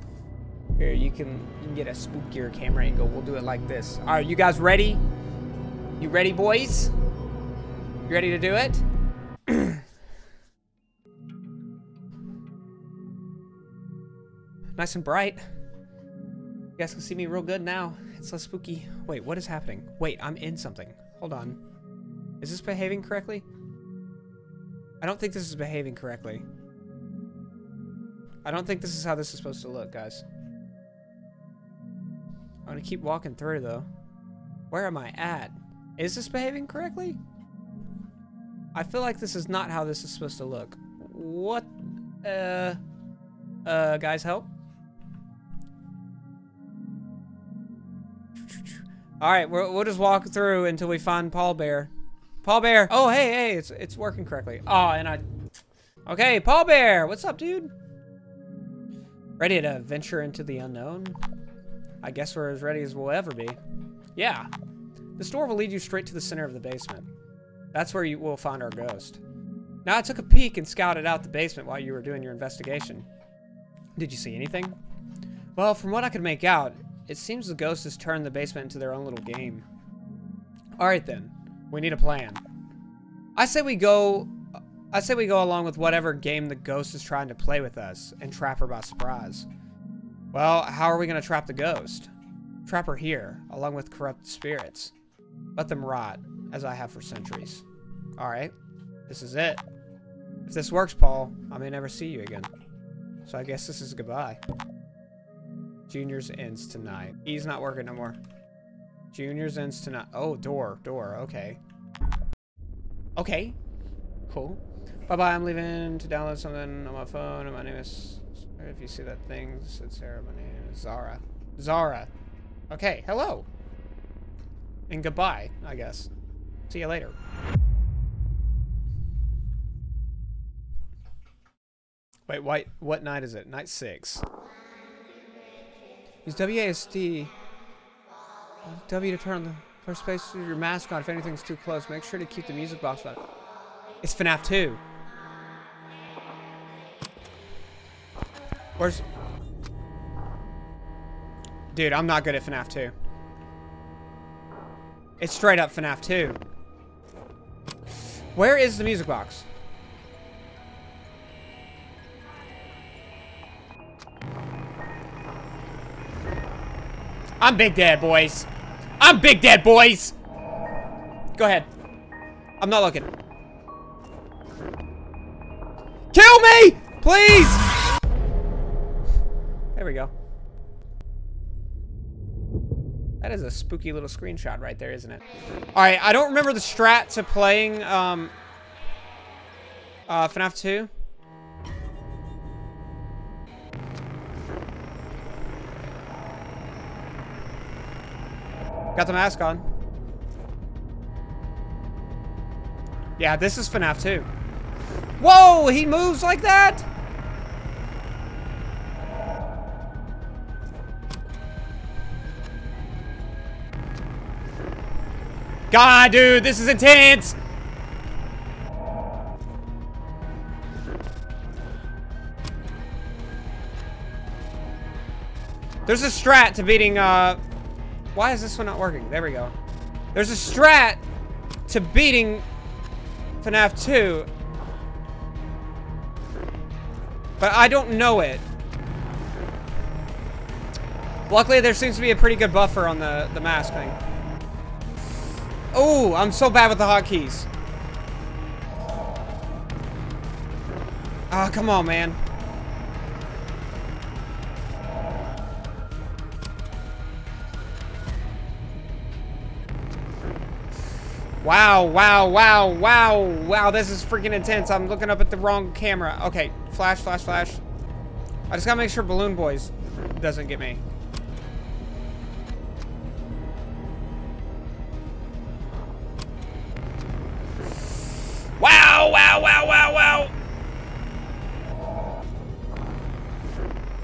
Here, you can, you can get a spookier camera angle. We'll do it like this. All right, you guys ready? You ready, boys? You ready to do it? <clears throat> nice and bright. You guys can see me real good now. It's less spooky. Wait, what is happening? Wait, I'm in something. Hold on. Is this behaving correctly? I don't think this is behaving correctly. I don't think this is how this is supposed to look, guys. I'm gonna keep walking through, though. Where am I at? Is this behaving correctly? I feel like this is not how this is supposed to look. What? Uh... Uh, guys, help? All right, we'll, just walk through until we find Paul Bear. Paul Bear. Oh, hey, hey, it's it's working correctly. Oh, and I. Okay, Paul Bear, what's up, dude? Ready to venture into the unknown? I guess we're as ready as we'll ever be. Yeah. This door will lead you straight to the center of the basement. That's where you will find our ghost. Now, I took a peek and scouted out the basement while you were doing your investigation. Did you see anything? Well, from what I could make out, it seems the ghost has turned the basement into their own little game. Alright then. We need a plan. I say we go... I say we go along with whatever game the ghost is trying to play with us and trap her by surprise. Well, how are we going to trap the ghost? Trap her here, along with corrupt spirits. Let them rot, as I have for centuries. Alright, this is it. If this works, Paul, I may never see you again. So I guess this is goodbye. Junior's ends tonight. He's not working no more. Junior's ends tonight. Oh, door, door, okay. Okay, cool. Bye-bye, I'm leaving to download something on my phone, and my name is... If you see that thing, said Sarah, my name is Zara. Zara. Okay, hello. And goodbye, I guess. See you later. Wait, what, what night is it? Night six. Use WASD. W to turn on the first space of your mask on if anything's too close. Make sure to keep the music box on. It's FNAF 2. Where's... Dude, I'm not good at FNAF 2. It's straight up FNAF 2. Where is the music box? I'm Big Dad, boys. I'm Big Dad, boys. Go ahead. I'm not looking. Kill me! Please! There we go. That is a spooky little screenshot right there, isn't it? Alright, I don't remember the strat to playing um, uh, FNAF 2. Got the mask on. Yeah, this is FNAF 2. Whoa, he moves like that? God, dude, this is intense. There's a strat to beating uh, why is this one not working? There we go. There's a strat to beating FNAF 2. But I don't know it. Luckily, there seems to be a pretty good buffer on the, the mask thing. Oh, I'm so bad with the hotkeys. Ah, oh, come on, man. Wow, wow, wow, wow, wow, this is freaking intense. I'm looking up at the wrong camera. Okay, flash, flash, flash. I just gotta make sure Balloon Boys doesn't get me. Wow, wow, wow, wow, wow.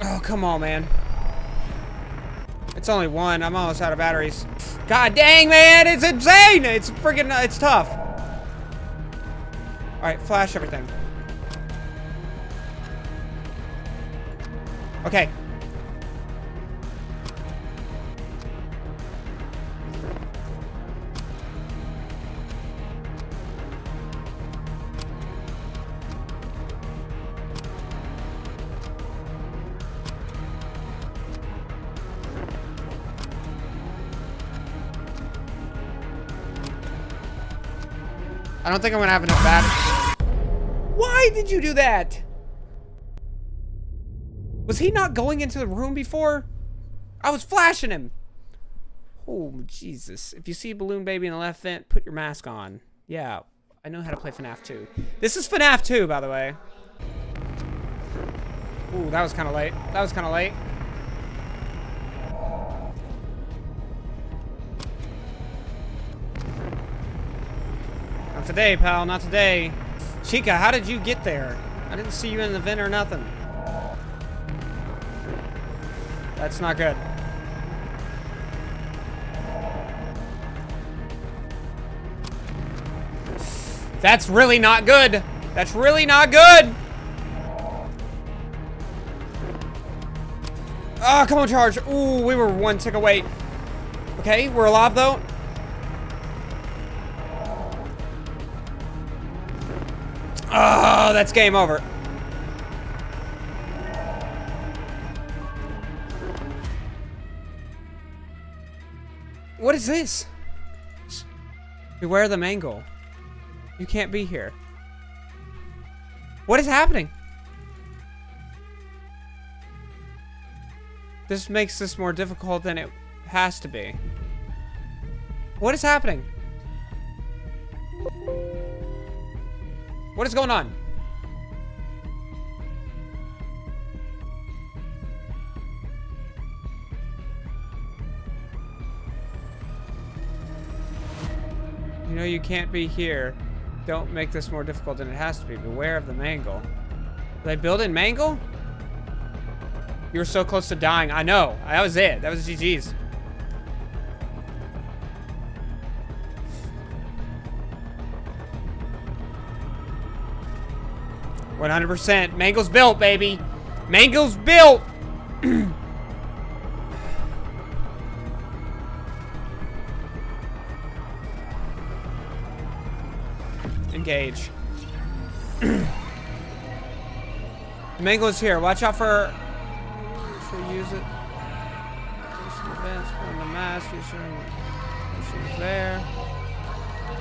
Oh, come on, man. It's only one. I'm almost out of batteries. God dang, man. It's insane. It's freaking, it's tough. All right, flash everything. Don't think I'm gonna have enough battery. Why did you do that? Was he not going into the room before? I was flashing him. Oh, Jesus. If you see Balloon Baby in the left vent, put your mask on. Yeah, I know how to play FNAF 2. This is FNAF 2, by the way. Ooh, that was kind of late. That was kind of late. Not today, pal. Not today. Chica, how did you get there? I didn't see you in the vent or nothing. That's not good. That's really not good. That's really not good. Oh, come on, charge. Ooh, we were one tick away. Okay, we're alive, though. Oh, that's game over. What is this? Beware the mangle. You can't be here. What is happening? This makes this more difficult than it has to be. What is happening? What is going on? You know you can't be here. Don't make this more difficult than it has to be. Beware of the mangle. Did I build in mangle? You were so close to dying. I know. That was it. That was GG's. One hundred percent. Mangle's built, baby. Mangle's built. <clears throat> Engage. <clears throat> Mango is here. Watch out for. Sure, use it. events. On the mask. She's there.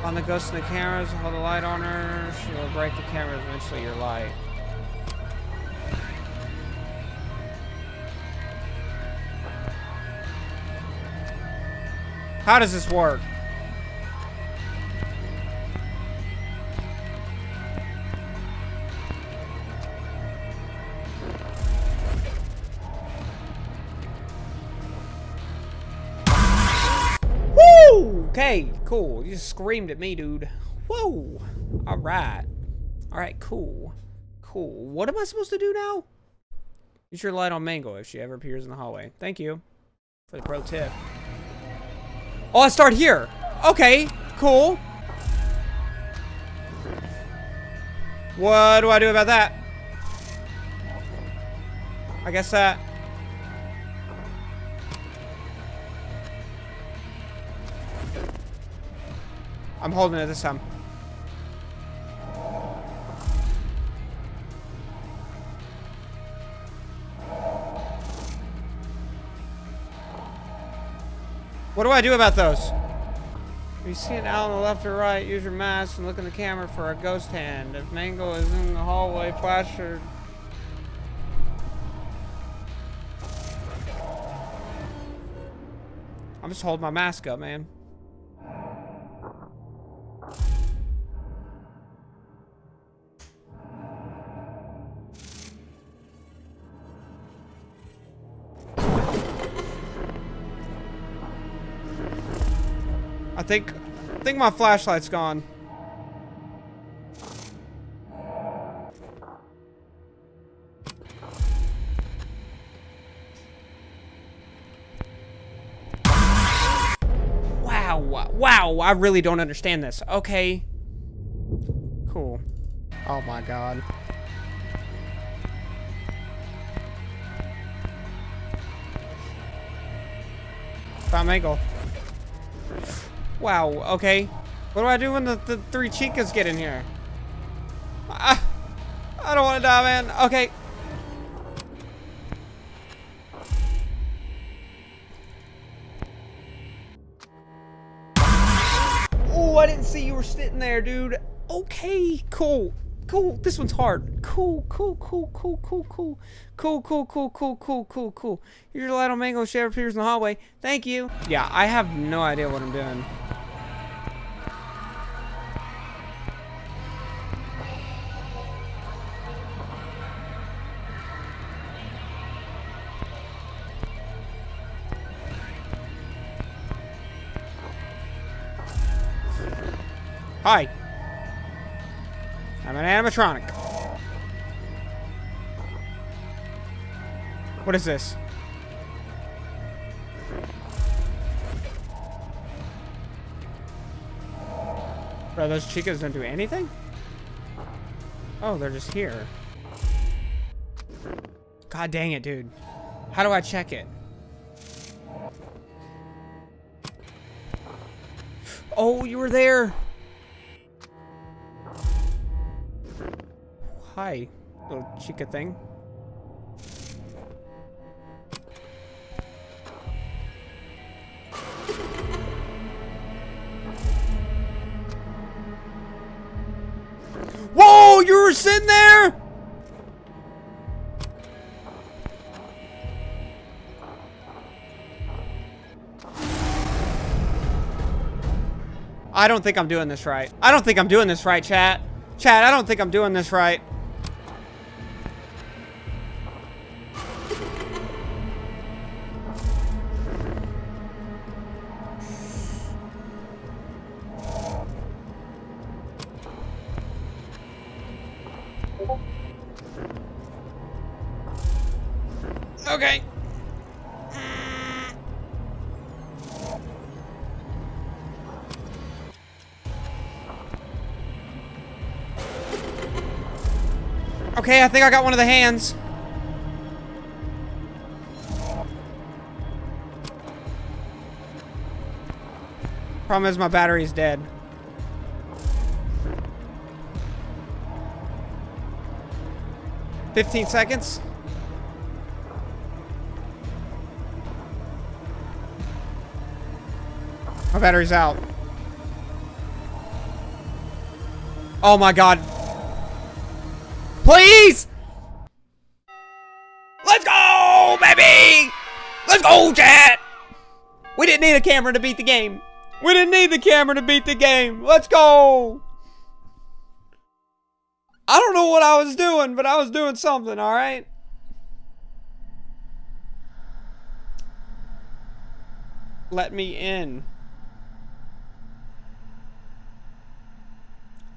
On the ghost in the cameras. Hold the light on her. She will break the camera eventually. Your light. How does this work? Okay, cool. You just screamed at me, dude. Whoa. All right. All right, cool. Cool. What am I supposed to do now? Use your light on Mango if she ever appears in the hallway. Thank you for the pro tip. Oh, I start here. Okay, cool. What do I do about that? I guess that... I'm holding it this time. What do I do about those? If you see an owl on the left or right, use your mask and look in the camera for a ghost hand. If Mangle is in the hallway, flash. I'm just holding my mask up, man. think, I think my flashlight's gone. Wow, wow, I really don't understand this. Okay. Cool. Oh my god. Tom Engel. Wow, okay. What do I do when the, the three chicas get in here? I, I don't want to die, man. Okay. Oh, I didn't see you were sitting there, dude. Okay, cool. Cool. This one's hard. Cool, cool, cool, cool, cool, cool. Cool, cool, cool, cool, cool, cool, cool. Here's a little mango sheriff appears in the hallway. Thank you. Yeah, I have no idea what I'm doing. Hi. I'm an animatronic. What is this? Bro, those chicas don't do anything? Oh, they're just here. God dang it, dude. How do I check it? Oh, you were there! Hi, little chica thing. Whoa, you were sitting there? I don't think I'm doing this right. I don't think I'm doing this right, chat. Chat, I don't think I'm doing this right. Okay. Okay, I think I got one of the hands. Problem is my battery's dead. Fifteen seconds. My battery's out. Oh my god. Please! Let's go, baby! Let's go, chat! We didn't need a camera to beat the game. We didn't need the camera to beat the game. Let's go! I don't know what I was doing, but I was doing something, alright? Let me in.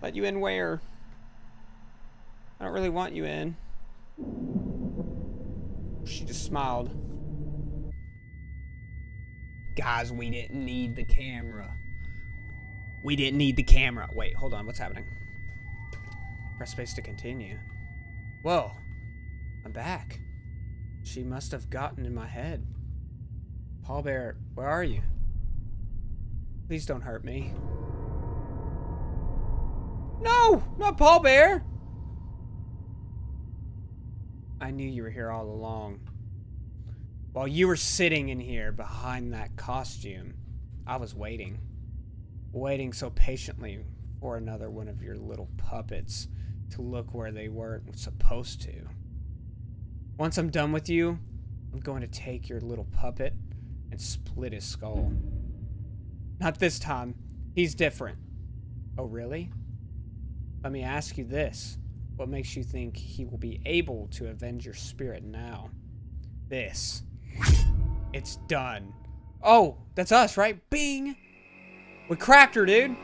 Let you in where? I don't really want you in. She just smiled. Guys, we didn't need the camera. We didn't need the camera. Wait, hold on. What's happening? Press space to continue. Whoa. I'm back. She must have gotten in my head. Paul Bear, where are you? Please don't hurt me. No, not Paul Bear. I knew you were here all along. While you were sitting in here behind that costume, I was waiting. Waiting so patiently for another one of your little puppets to look where they weren't supposed to. Once I'm done with you, I'm going to take your little puppet and split his skull. Not this time. He's different. Oh, really? Let me ask you this. What makes you think he will be able to avenge your spirit now? This. It's done. Oh, that's us, right? Bing! We cracked her, dude.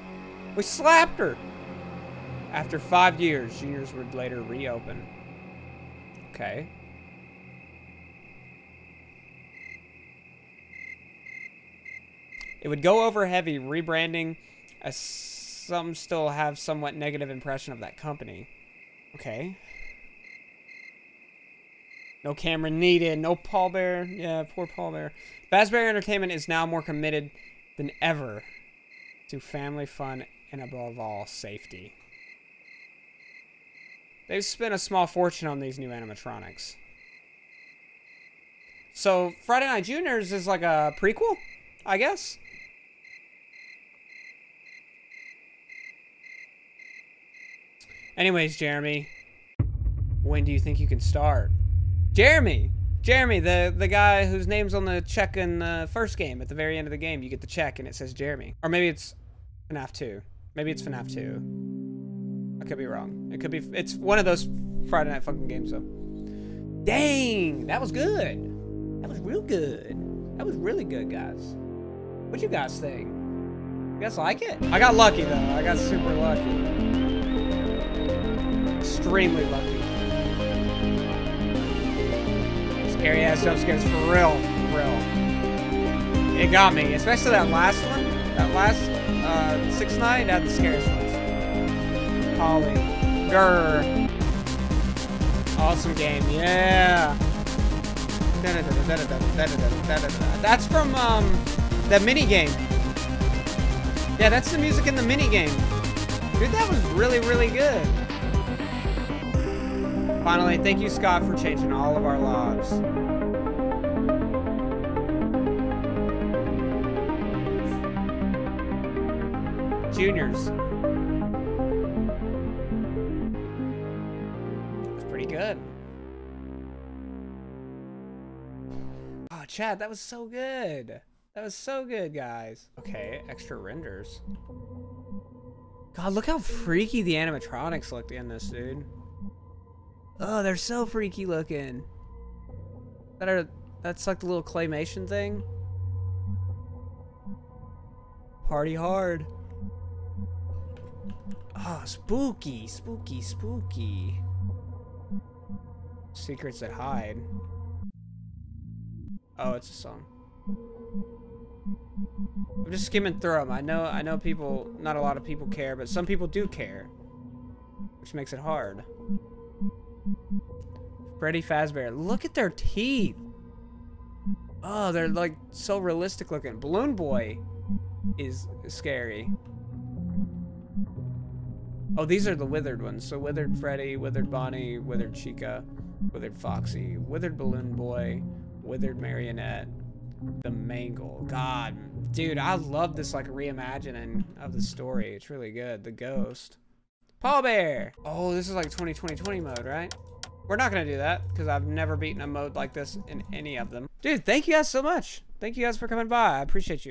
We slapped her. After five years, juniors would later reopen. Okay. It would go over heavy rebranding as some still have somewhat negative impression of that company. Okay. No camera needed. No Paul Bear. Yeah, poor Paul Bear. Fazbear Entertainment is now more committed than ever to family fun and above all, safety. They've spent a small fortune on these new animatronics. So, Friday Night Juniors is like a prequel, I guess? Anyways, Jeremy, when do you think you can start? Jeremy! Jeremy, the, the guy whose name's on the check in the first game. At the very end of the game, you get the check and it says Jeremy. Or maybe it's FNAF 2. Maybe it's FNAF 2. I could be wrong. It could be... It's one of those Friday Night fucking games, though. Dang! That was good. That was real good. That was really good, guys. What you guys think? You guys like it? I got lucky, though. I got super lucky. Extremely lucky. Scary ass jump scares for real. For real. It got me. Especially that last one. That last uh, 6 9 had the scariest ones. Holly. Grr. Awesome game. Yeah. That's from um, that mini game. Yeah, that's the music in the mini game. Dude, that was really, really good. Finally, thank you, Scott, for changing all of our logs. Juniors. Chad, that was so good. That was so good, guys. Okay, extra renders. God, look how freaky the animatronics looked in this, dude. Oh, they're so freaky looking. That are that's like the little claymation thing. Party hard. Oh, spooky, spooky, spooky. Secrets that hide. Oh, it's a song. I'm just skimming through them. I know, I know people, not a lot of people care, but some people do care, which makes it hard. Freddy Fazbear. Look at their teeth. Oh, they're like so realistic looking. Balloon Boy is scary. Oh, these are the withered ones. So withered Freddy, withered Bonnie, withered Chica, withered Foxy, withered Balloon Boy, withered Marionette, the Mangle. God, dude, I love this like reimagining of the story. It's really good. The Ghost. Paul Bear. Oh, this is like 2020 mode, right? We're not going to do that because I've never beaten a mode like this in any of them. Dude, thank you guys so much. Thank you guys for coming by. I appreciate you.